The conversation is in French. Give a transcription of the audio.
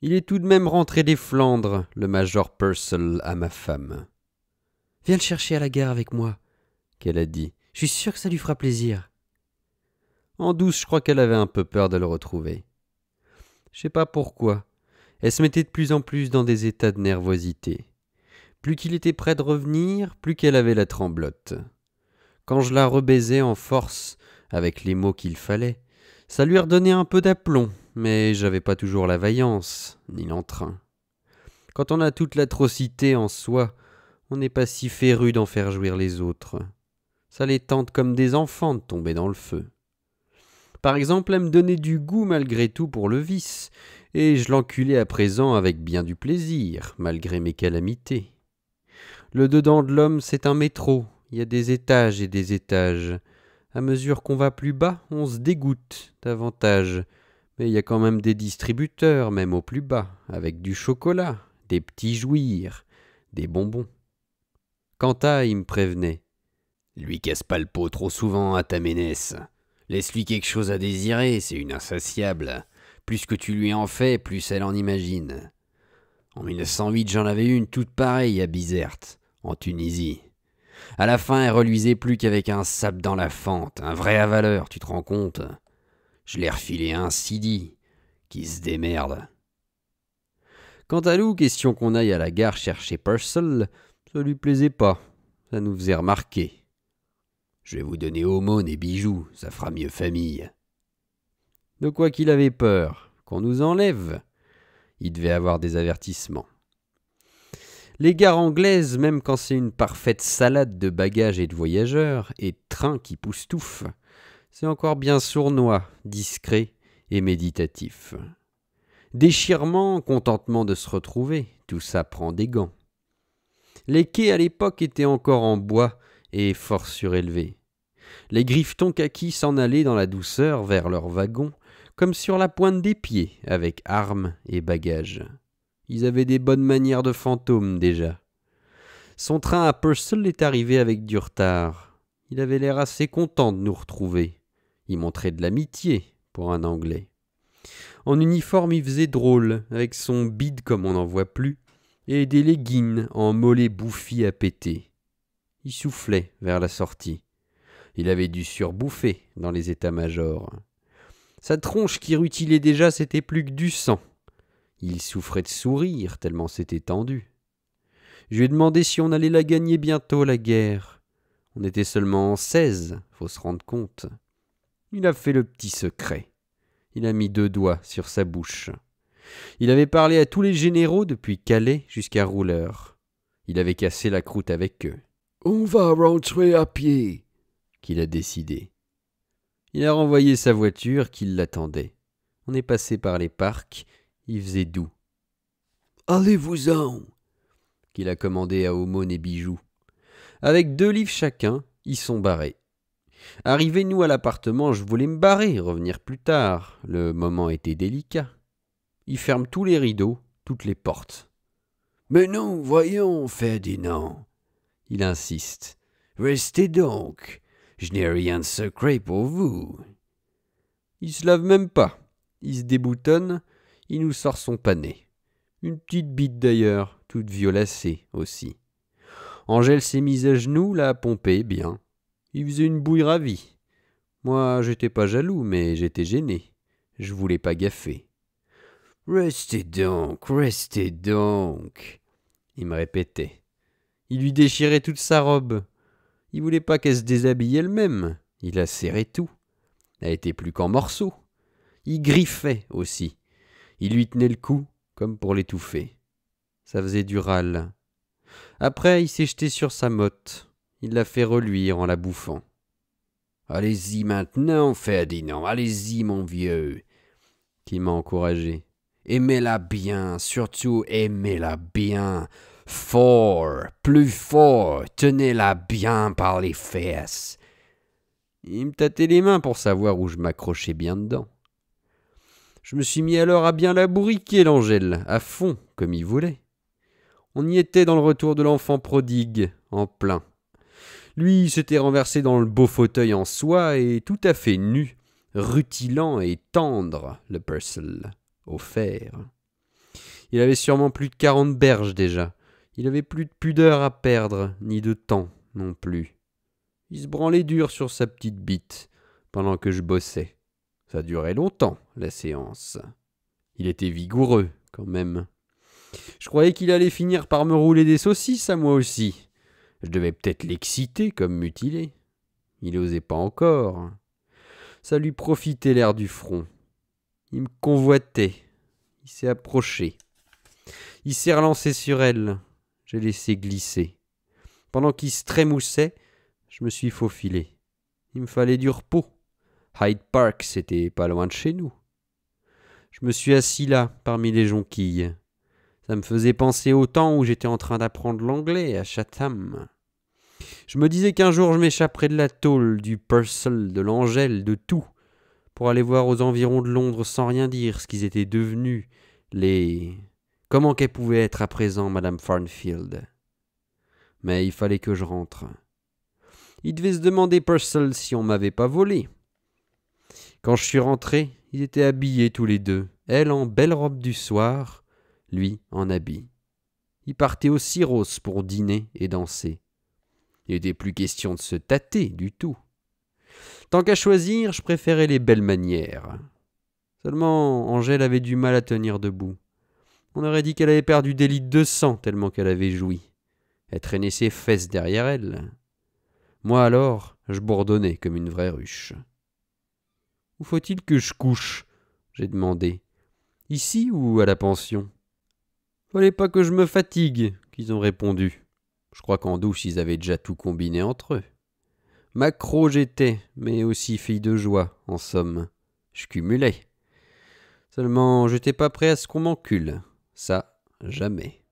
Il est tout de même rentré des Flandres, le major Purcell à ma femme. Viens le chercher à la gare avec moi, qu'elle a dit. Je suis sûr que ça lui fera plaisir. En douce, je crois qu'elle avait un peu peur de le retrouver. Je sais pas pourquoi. Elle se mettait de plus en plus dans des états de nervosité. Plus qu'il était près de revenir, plus qu'elle avait la tremblote. Quand je la rebaisais en force, avec les mots qu'il fallait, ça lui redonnait un peu d'aplomb, mais j'avais pas toujours la vaillance, ni l'entrain. Quand on a toute l'atrocité en soi, on n'est pas si féru d'en faire jouir les autres. Ça les tente comme des enfants de tomber dans le feu. Par exemple, elle me donnait du goût malgré tout pour le vice, et je l'enculais à présent avec bien du plaisir, malgré mes calamités. Le dedans de l'homme, c'est un métro, il y a des étages et des étages. À mesure qu'on va plus bas, on se dégoûte davantage. Mais il y a quand même des distributeurs, même au plus bas, avec du chocolat, des petits jouirs, des bonbons. Quanta, il me prévenait. Lui casse pas le pot trop souvent à ta ménesse. Laisse-lui quelque chose à désirer, c'est une insatiable. Plus que tu lui en fais, plus elle en imagine. En 1908, j'en avais une toute pareille à Bizerte, en Tunisie. À la fin, elle reluisait plus qu'avec un sable dans la fente, un vrai avaleur, tu te rends compte? Je l'ai refilé un Sidi, qui se démerde. Quant à nous, question qu'on aille à la gare chercher Purcell, ça lui plaisait pas, ça nous faisait remarquer. Je vais vous donner aumône et bijoux, ça fera mieux famille. De quoi qu'il avait peur, qu'on nous enlève, il devait avoir des avertissements. Les gares anglaises, même quand c'est une parfaite salade de bagages et de voyageurs, et trains qui poustoufent, c'est encore bien sournois, discret et méditatif. Déchirement, contentement de se retrouver, tout ça prend des gants. Les quais à l'époque étaient encore en bois et fort surélevés. Les griffetons kaki s'en allaient dans la douceur vers leurs wagons, comme sur la pointe des pieds, avec armes et bagages. Ils avaient des bonnes manières de fantômes déjà. Son train à Purcell est arrivé avec du retard. Il avait l'air assez content de nous retrouver. Il montrait de l'amitié pour un Anglais. En uniforme, il faisait drôle, avec son bide comme on n'en voit plus, et des leggings en mollets bouffis à péter. Il soufflait vers la sortie. Il avait dû surbouffer dans les états-majors. Sa tronche qui rutilait déjà, c'était plus que du sang. Il souffrait de sourire tellement c'était tendu. Je lui ai demandé si on allait la gagner bientôt, la guerre. On était seulement en seize, faut se rendre compte. Il a fait le petit secret. Il a mis deux doigts sur sa bouche. Il avait parlé à tous les généraux depuis Calais jusqu'à Rouleur. Il avait cassé la croûte avec eux. On va rentrer à pied, qu'il a décidé. Il a renvoyé sa voiture qui l'attendait. On est passé par les parcs il faisait doux. Allez-vous-en qu'il a commandé à Aumône et Bijoux. Avec deux livres chacun, ils sont barrés. Arrivés nous à l'appartement, je voulais me barrer, revenir plus tard. Le moment était délicat. Il ferme tous les rideaux, toutes les portes. Mais non, voyons, Ferdinand. Il insiste. Restez donc. Je n'ai rien de secret pour vous. Il se lave même pas. Il se déboutonne, il nous sort son panet. Une petite bite d'ailleurs, toute violacée aussi. Angèle s'est mise à genoux, l'a pompé bien. Il faisait une bouille ravie. Moi, j'étais pas jaloux, mais j'étais gêné. Je voulais pas gaffer. Restez donc, restez donc. Il me répétait. Il lui déchirait toute sa robe. Il voulait pas qu'elle se déshabille elle-même. Il a serré tout. Elle était plus qu'en morceaux. Il griffait aussi. Il lui tenait le cou, comme pour l'étouffer. Ça faisait du râle. Après, il s'est jeté sur sa motte. Il l'a fait reluire en la bouffant. Allez-y maintenant, Ferdinand, allez-y, mon vieux, qui m'a encouragé. Aimez-la bien, surtout aimez-la bien. Fort, plus fort, tenez-la bien par les fesses. Il me tâtait les mains pour savoir où je m'accrochais bien dedans. Je me suis mis alors à bien la bourriquer, l'Angèle, à fond, comme il voulait. On y était dans le retour de l'enfant prodigue, en plein. Lui s'était renversé dans le beau fauteuil en soie et tout à fait nu, rutilant et tendre, le Purcell, au fer. Il avait sûrement plus de quarante berges déjà. Il avait plus de pudeur à perdre, ni de temps non plus. Il se branlait dur sur sa petite bite pendant que je bossais. Ça durait longtemps, la séance. Il était vigoureux, quand même. Je croyais qu'il allait finir par me rouler des saucisses à moi aussi. Je devais peut-être l'exciter comme mutilé. Il n'osait pas encore. Ça lui profitait l'air du front. Il me convoitait. Il s'est approché. Il s'est relancé sur elle. J'ai laissé glisser. Pendant qu'il se trémoussait, je me suis faufilé. Il me fallait du repos. Hyde Park, c'était pas loin de chez nous. Je me suis assis là, parmi les jonquilles. Ça me faisait penser au temps où j'étais en train d'apprendre l'anglais à Chatham. Je me disais qu'un jour je m'échapperais de la tôle, du Purcell, de l'Angèle, de tout, pour aller voir aux environs de Londres sans rien dire ce qu'ils étaient devenus, les. Comment qu'elle pouvait être à présent, Madame Farnfield? Mais il fallait que je rentre. Il devait se demander Purcell si on m'avait pas volé. Quand je suis rentré, ils étaient habillés tous les deux, elle en belle robe du soir, lui en habit. Ils partaient au Syros pour dîner et danser. Il n'était plus question de se tâter du tout. Tant qu'à choisir, je préférais les belles manières. Seulement, Angèle avait du mal à tenir debout. On aurait dit qu'elle avait perdu des litres de sang tellement qu'elle avait joui. Elle traînait ses fesses derrière elle. Moi alors, je bourdonnais comme une vraie ruche. Où faut-il que je couche? j'ai demandé. Ici ou à la pension? Fallait pas que je me fatigue, qu'ils ont répondu. Je crois qu'en douche ils avaient déjà tout combiné entre eux. Macro j'étais, mais aussi fille de joie, en somme. Je cumulais. Seulement j'étais pas prêt à ce qu'on m'encule. Ça, jamais.